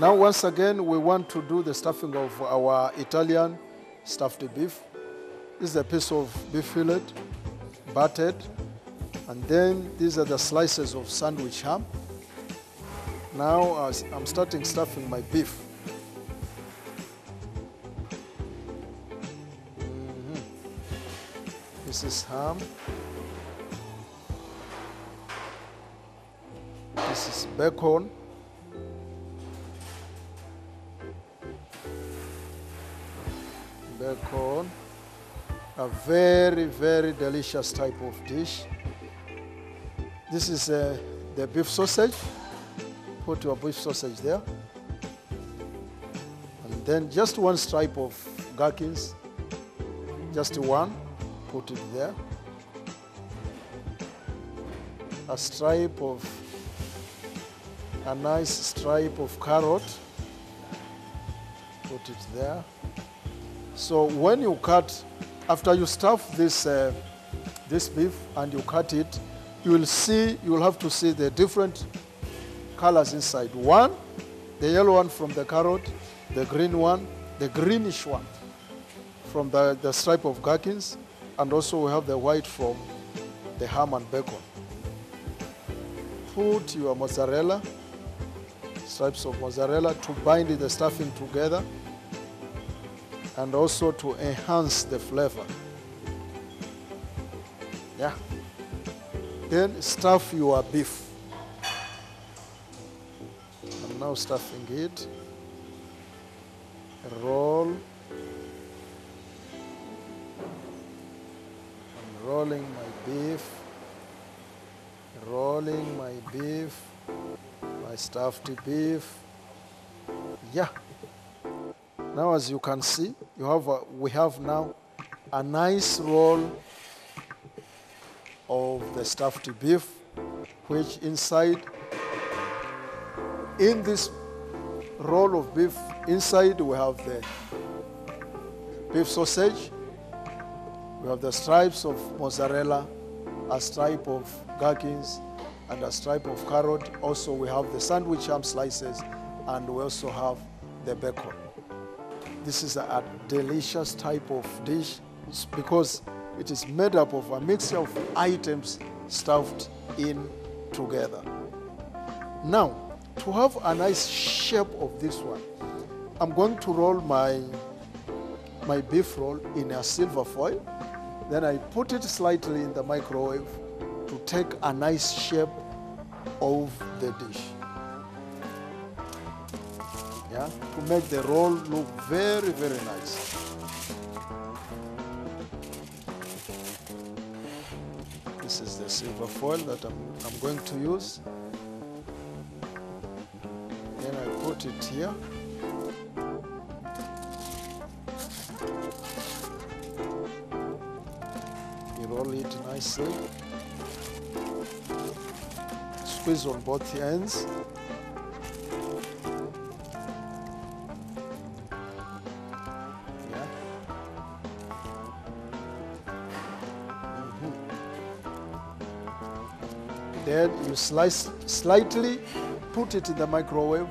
Now, once again, we want to do the stuffing of our Italian stuffed beef. This is a piece of beef fillet, buttered, and then these are the slices of sandwich ham. Now, I'm starting stuffing my beef. Mhm. This is ham. This is. Bacon. A very, very delicious type of dish. This is uh, the beef sausage. Put your beef sausage there. And then just one stripe of gherkins. Just one. Put it there. A stripe of a nice stripe of carrot. Put it there. So when you cut, after you stuff this, uh, this beef and you cut it, you will see, you will have to see the different colors inside. One, the yellow one from the carrot, the green one, the greenish one from the, the stripe of gherkins, and also we have the white from the ham and bacon. Put your mozzarella, stripes of mozzarella to bind the stuffing together and also to enhance the flavor. Yeah. Then stuff your beef. I'm now stuffing it. Roll. I'm rolling my beef. Rolling my beef. My stuffed beef. Yeah. Now, as you can see, you have a, we have now a nice roll of the stuffed beef, which inside, in this roll of beef, inside we have the beef sausage, we have the stripes of mozzarella, a stripe of gherkins, and a stripe of carrot. Also, we have the sandwich ham slices, and we also have the bacon. This is a delicious type of dish because it is made up of a mixture of items stuffed in together. Now, to have a nice shape of this one, I'm going to roll my, my beef roll in a silver foil. Then I put it slightly in the microwave to take a nice shape of the dish yeah, to make the roll look very, very nice. This is the silver foil that I'm, I'm going to use. Then I put it here. You roll it nicely. Squeeze on both ends. You slice slightly, put it in the microwave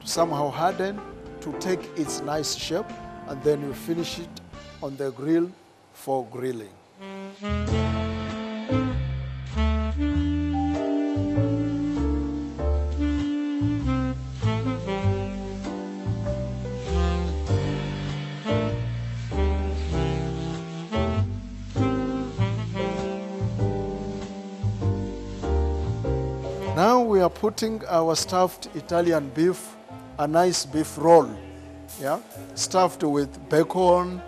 to somehow harden to take its nice shape, and then you finish it on the grill for grilling. Are putting our stuffed Italian beef, a nice beef roll, yeah, stuffed with bacon,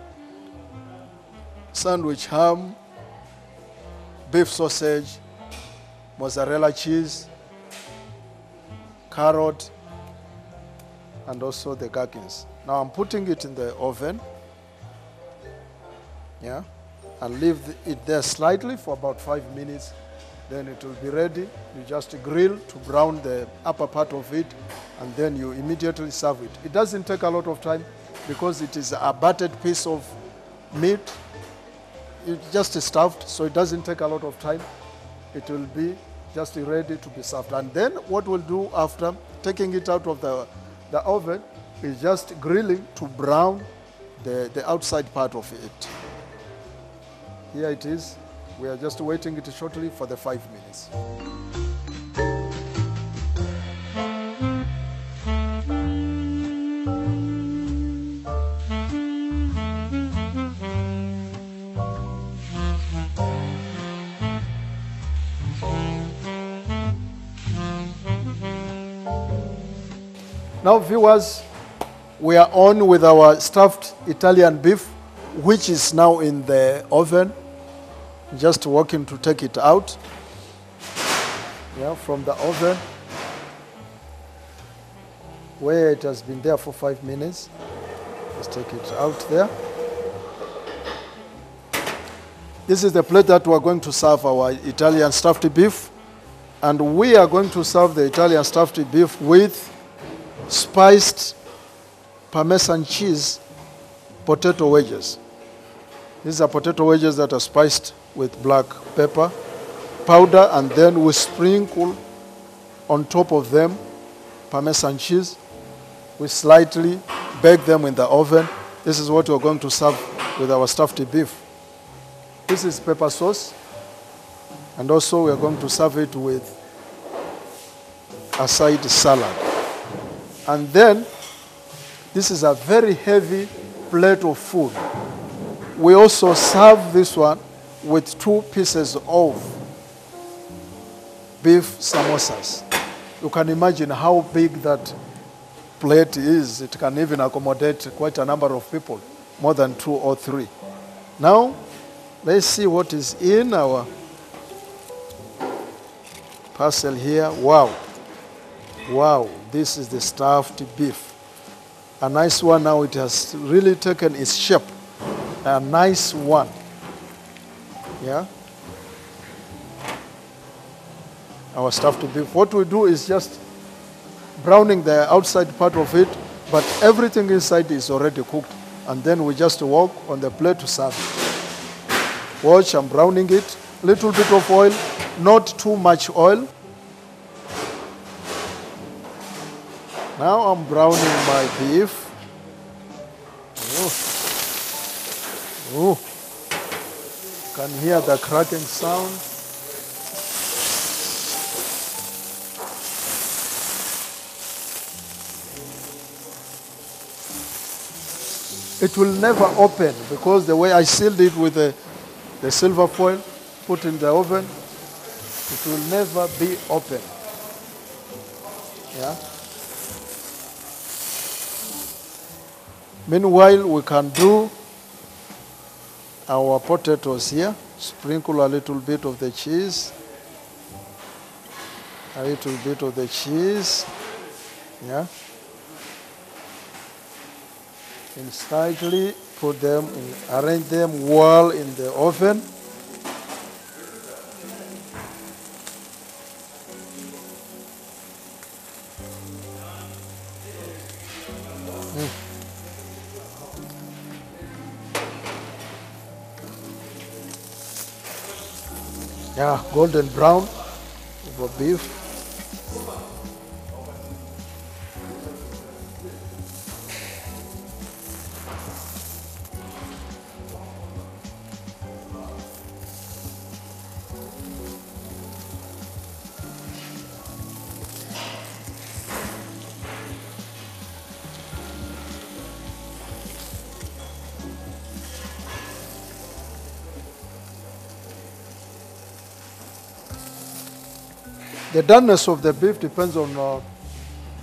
sandwich ham, beef sausage, mozzarella cheese, carrot, and also the gherkins. Now I'm putting it in the oven, yeah, and leave it there slightly for about five minutes then it will be ready. You just grill to brown the upper part of it, and then you immediately serve it. It doesn't take a lot of time because it is a battered piece of meat. It's just stuffed, so it doesn't take a lot of time. It will be just ready to be served. And then what we'll do after taking it out of the the oven is just grilling to brown the, the outside part of it. Here it is. We are just waiting it shortly for the five minutes. Now, viewers, we are on with our stuffed Italian beef, which is now in the oven. Just working to take it out. Yeah, from the oven, where it has been there for five minutes. Let's take it out there. This is the plate that we are going to serve our Italian stuffed beef. And we are going to serve the Italian stuffed beef with spiced Parmesan cheese potato wedges. These are potato wedges that are spiced with black pepper powder, and then we sprinkle on top of them Parmesan cheese. We slightly bake them in the oven. This is what we're going to serve with our stuffed beef. This is pepper sauce, and also we're going to serve it with a side salad. And then, this is a very heavy plate of food. We also serve this one with two pieces of beef samosas. You can imagine how big that plate is. It can even accommodate quite a number of people, more than two or three. Now, let's see what is in our parcel here. Wow. Wow, this is the stuffed beef. A nice one now, it has really taken its shape. A nice one. Yeah? Our stuffed beef. What we do is just browning the outside part of it, but everything inside is already cooked. And then we just walk on the plate to serve. Watch, I'm browning it. Little bit of oil, not too much oil. Now I'm browning my beef. Oh. Oh. Can hear the cracking sound. It will never open because the way I sealed it with the, the silver foil, put in the oven, it will never be open. Yeah? Meanwhile, we can do our potatoes here. Sprinkle a little bit of the cheese. A little bit of the cheese. Yeah. And slightly put them, in, arrange them well in the oven. Golden brown over beef. The doneness of the beef depends on uh,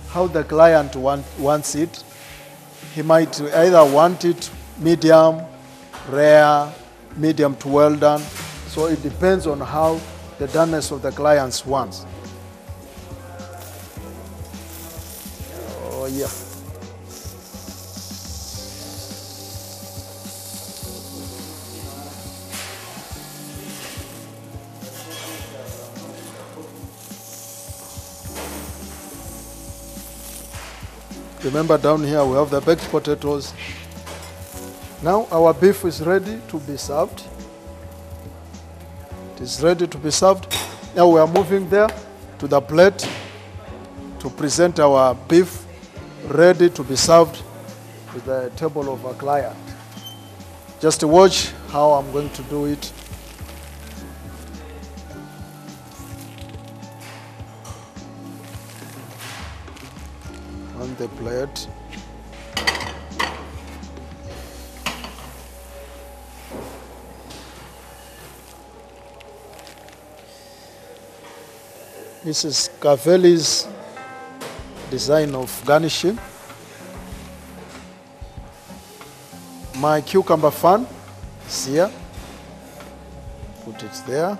how the client want, wants it. He might either want it medium, rare, medium to well done. So it depends on how the doneness of the client wants. Oh, yeah. Remember down here we have the baked potatoes. Now our beef is ready to be served. It is ready to be served. Now we are moving there to the plate to present our beef ready to be served to the table of a client. Just to watch how I'm going to do it. On the plate. This is Cavelli's design of garnishing. My cucumber fan is here. Put it there.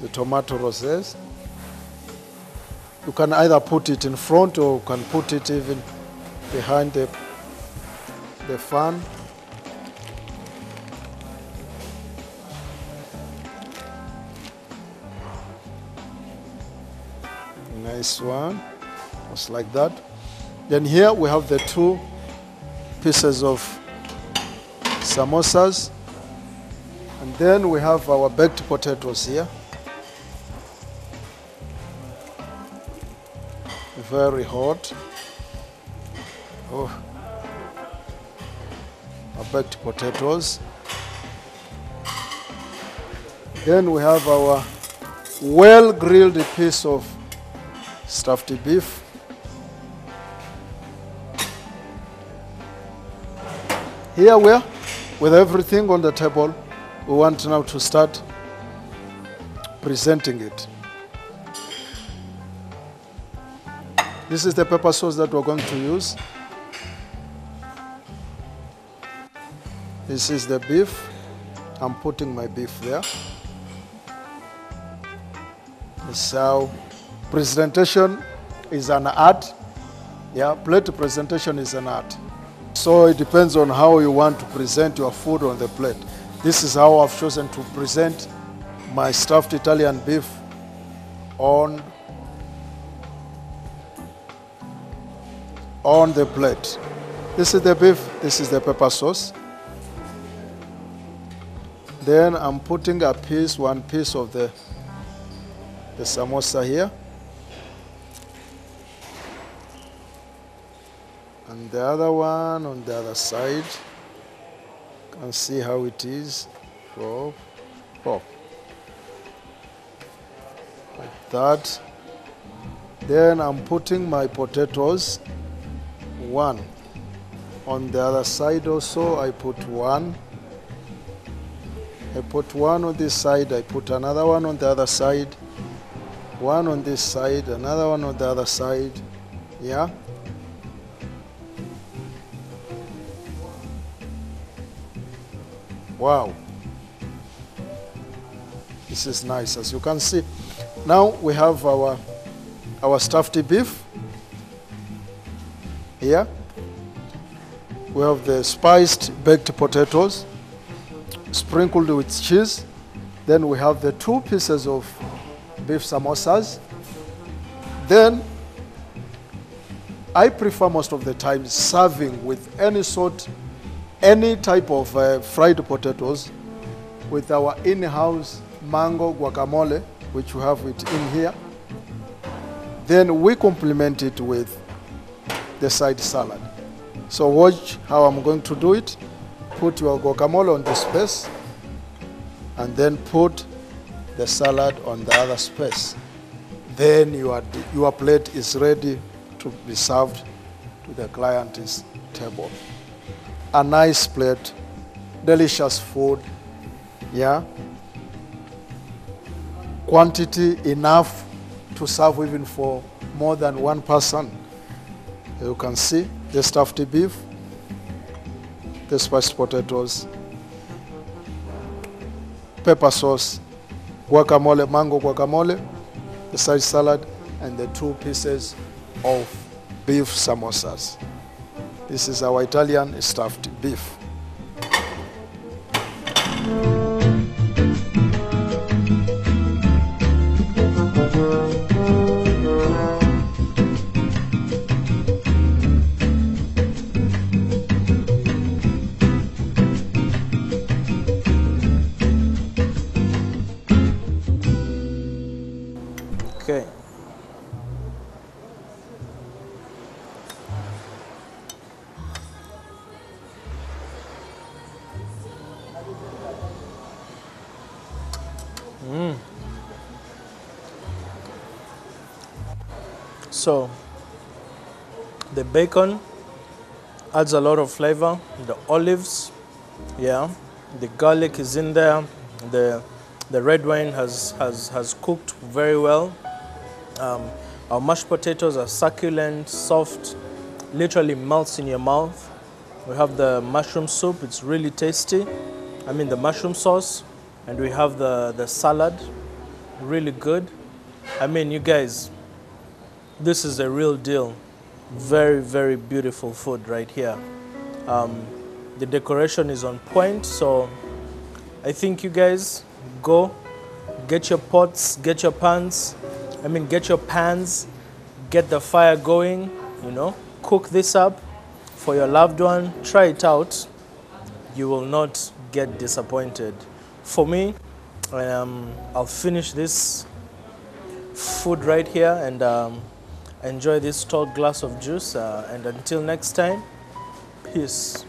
The tomato roses. You can either put it in front or you can put it even behind the, the fan. Nice one. Just like that. Then here we have the two pieces of samosas. And then we have our baked potatoes here. Very hot. Oh. Our baked potatoes. Then we have our well grilled piece of stuffed beef. Here we are, with everything on the table, we want now to start presenting it. This is the pepper sauce that we're going to use. This is the beef. I'm putting my beef there. How presentation is an art. Yeah, plate presentation is an art. So it depends on how you want to present your food on the plate. This is how I've chosen to present my stuffed Italian beef on on the plate. This is the beef, this is the pepper sauce. Then I'm putting a piece, one piece of the, the samosa here. And the other one on the other side. Can see how it is. Pop, pop. Like that. Then I'm putting my potatoes one. On the other side also, I put one. I put one on this side, I put another one on the other side, one on this side, another one on the other side. Yeah? Wow. This is nice, as you can see. Now we have our, our stuffed beef here. We have the spiced baked potatoes sprinkled with cheese. Then we have the two pieces of beef samosas. Then I prefer most of the time serving with any sort, any type of uh, fried potatoes with our in-house mango guacamole, which we have it in here. Then we complement it with the side salad. So watch how I'm going to do it. Put your guacamole on the space and then put the salad on the other space. Then your, your plate is ready to be served to the client's table. A nice plate, delicious food, yeah? Quantity enough to serve even for more than one person. You can see the stuffed beef, the spiced potatoes, pepper sauce, guacamole, mango guacamole, the side salad, and the two pieces of beef samosas. This is our Italian stuffed beef. So the bacon adds a lot of flavor. The olives, yeah, the garlic is in there. The the red wine has has has cooked very well. Um, our mashed potatoes are succulent, soft, literally melts in your mouth. We have the mushroom soup, it's really tasty. I mean the mushroom sauce, and we have the, the salad, really good. I mean, you guys, this is a real deal. Very, very beautiful food right here. Um, the decoration is on point, so I think you guys go, get your pots, get your pans, I mean, get your pans, get the fire going, you know, cook this up for your loved one, try it out. You will not get disappointed. For me, um, I'll finish this food right here and um, enjoy this tall glass of juice. Uh, and until next time, peace.